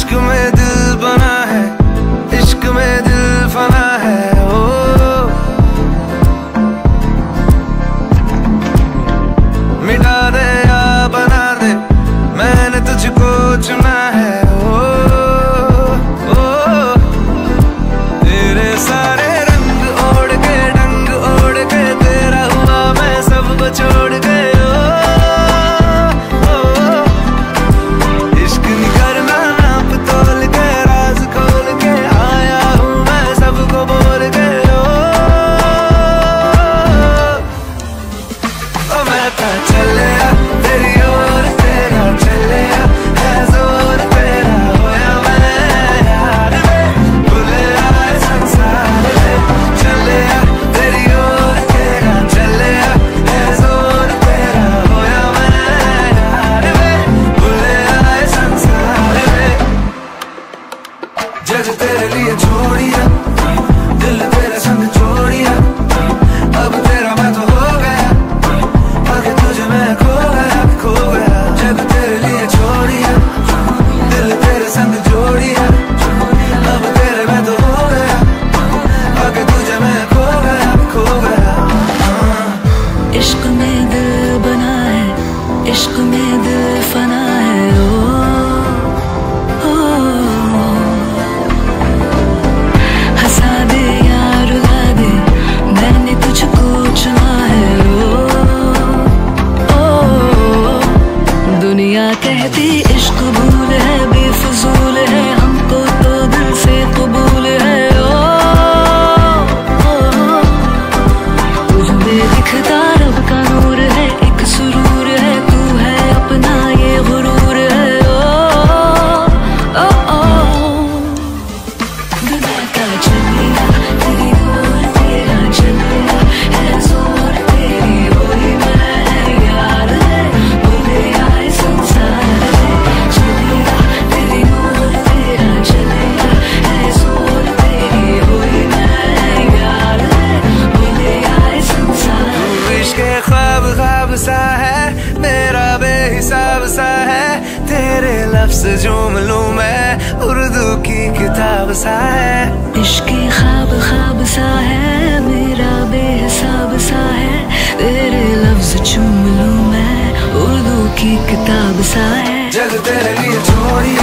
इश्क में दिल बना है इश्क में दिल था चलिया, तेरी ओर तेरा चलिया होया मैं संसार में चलिया जज तेरे लिए छोड़िया दिल तेरे संग छोड़ ये ख्वाब ख्वाब सा है मेरा बेहिसाब सा है तेरे लफ्ज जुमलों में उर्दू की किताब सा है। इश्क ख्वाब ख्वाब सा है मेरा बेहिसाब सा है तेरे लफ्ज जुमलों में उर्दू की किताब सा है। जग तेरे लिए छोड़ी